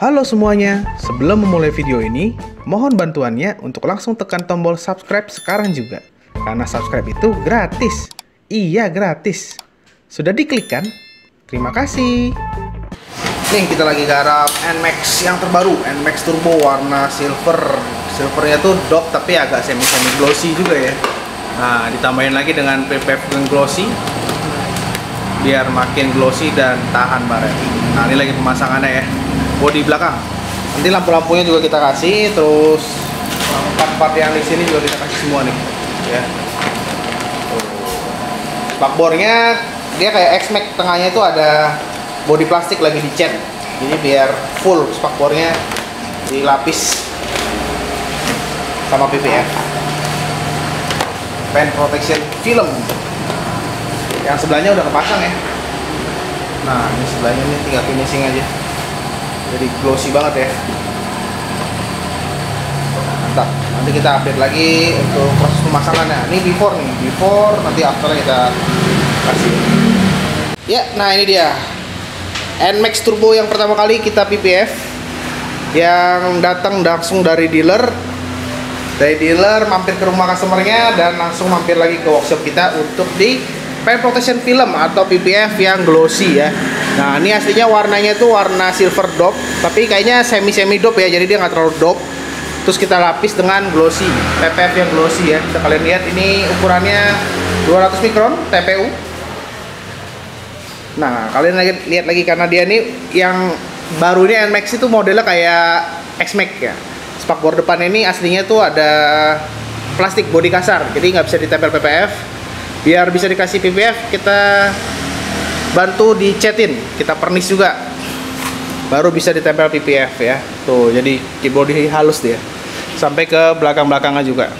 Halo semuanya, sebelum memulai video ini, mohon bantuannya untuk langsung tekan tombol subscribe sekarang juga. Karena subscribe itu gratis. Iya, gratis. Sudah diklik kan? Terima kasih. Nih, kita lagi garap NMAX yang terbaru, NMAX Turbo warna silver. Silvernya tuh dop tapi agak semi-semi glossy juga ya. Nah, ditambahin lagi dengan PPF glossy biar makin glossy dan tahan baret. Nah, ini lagi pemasangannya ya bodi belakang. Nanti lampu-lampunya juga kita kasih terus part-part yang di sini juga kita kasih semua nih. Ya. Spakbornya dia kayak X-Max tengahnya itu ada bodi plastik lagi dicat. Jadi biar full spakbornya dilapis sama PPF pen protection film. Yang sebelahnya udah kepasang ya. Nah ini sebelahnya ini tinggal finishing aja jadi glossy banget ya. Mantap. Nanti kita update lagi untuk proses pemasangannya. Ini before nih. Before nanti after kita kasih. Ya nah ini dia. NMAX Turbo yang pertama kali kita PPF yang datang langsung dari dealer. Dari dealer mampir ke rumah customernya dan langsung mampir lagi ke workshop kita untuk di paint protection film atau PPF yang glossy ya nah ini aslinya warnanya tuh warna silver dop tapi kayaknya semi semi dop ya jadi dia nggak terlalu dop terus kita lapis dengan glossy PPF yang glossy ya. Bisa kalian lihat ini ukurannya 200 mikron TPU nah kalian lagi lihat lagi karena dia ini yang baru ini NMAX itu modelnya kayak X-Max ya. Spakbor depan ini aslinya tuh ada plastik bodi kasar. Jadi nggak bisa ditempel PPF biar bisa dikasih PPF kita bantu dicetin kita pernis juga. Baru bisa ditempel PPF ya. Tuh jadi keyboard halus dia. Sampai ke belakang-belakangnya juga.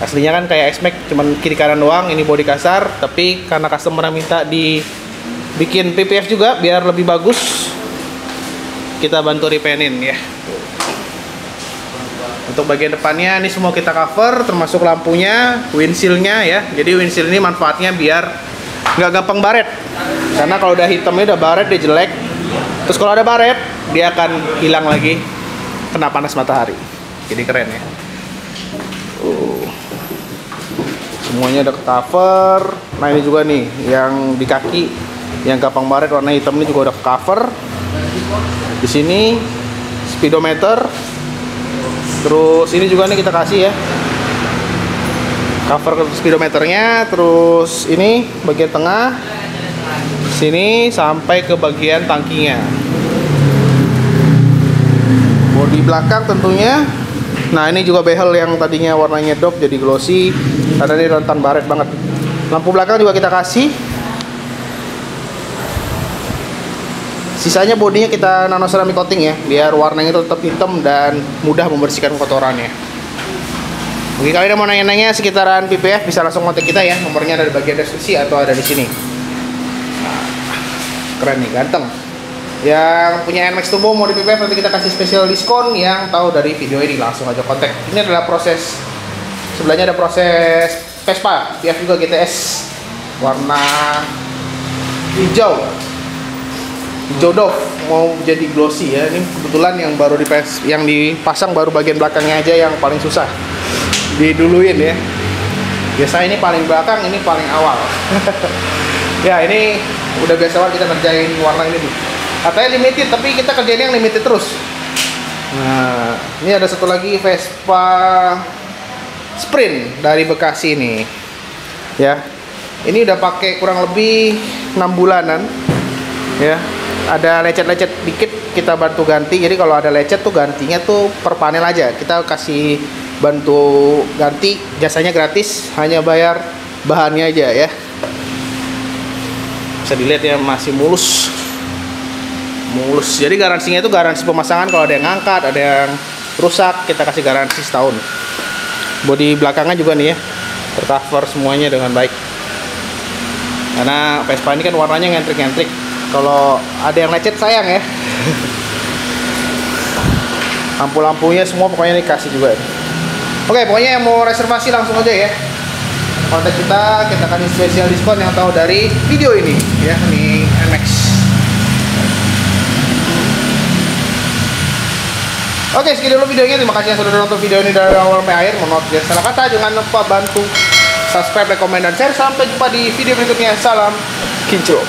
Aslinya kan kayak X-Max cuman kiri kanan doang ini body kasar. Tapi karena customer minta dibikin PPF juga biar lebih bagus kita bantu repainin ya. Untuk bagian depannya ini semua kita cover termasuk lampunya windshieldnya ya. Jadi windshield ini manfaatnya biar nggak gampang baret. Karena kalau udah hitamnya udah baret dia jelek. Terus kalau ada baret dia akan hilang lagi kena panas matahari. Jadi keren ya. Uh. semuanya udah cover nah ini juga nih yang di kaki yang gampang baret warna hitam ini juga udah cover di sini speedometer. Terus ini juga nih kita kasih ya cover speedometernya terus ini bagian tengah sini sampai ke bagian tangkinya. Bodi belakang tentunya. Nah ini juga behel yang tadinya warnanya dop jadi glossy karena ini rentan baret banget. Lampu belakang juga kita kasih. Sisanya bodinya kita nano ceramic coating ya, biar warnanya tetap hitam dan mudah membersihkan kotorannya. Bagi kalian yang mau nanya-nanya sekitaran PPF bisa langsung kontak kita ya, nomornya ada di bagian deskripsi atau ada di sini. Nah, keren nih, ganteng. Yang punya NMAX Turbo mau di PPF nanti kita kasih spesial diskon yang tahu dari video ini langsung aja kontak. Ini adalah proses sebelahnya ada proses Vespa, PF juga GTS warna hijau jodoh mau jadi glossy ya ini kebetulan yang baru dipes yang dipasang baru bagian belakangnya aja yang paling susah diduluin ya. Biasa ini paling belakang ini paling awal. Ya ini udah biasa banget kita ngerjain warna ini katanya limited tapi kita kerjain yang limited terus. Nah ini ada satu lagi Vespa Sprint dari Bekasi ini. Ya ini udah pakai kurang lebih enam bulanan. Ya ada lecet-lecet dikit kita bantu ganti. Jadi kalau ada lecet tuh gantinya tuh per panel aja. Kita kasih bantu ganti jasanya gratis hanya bayar bahannya aja ya. Bisa dilihat ya masih mulus. Mulus. Jadi garansinya itu garansi pemasangan kalau ada yang ngangkat ada yang rusak kita kasih garansi setahun. Bodi belakangnya juga nih ya tercover semuanya dengan baik. Karena Vespa ini kan warnanya ngentrik-ngentrik. Kalau ada yang lecet sayang ya. Lampu-lampunya semua pokoknya dikasih juga Oke, pokoknya yang mau reservasi langsung aja ya. Kontak kita, kita akan spesial diskon yang tahu dari video ini ya, ini MX. Oke, sekian dulu videonya. Terima kasih yang sudah nonton video ini dari awal sampai akhir. Mohon maaf ya salah kata. Jangan lupa bantu subscribe, like, komen, dan share. Sampai jumpa di video berikutnya. Salam kinclong.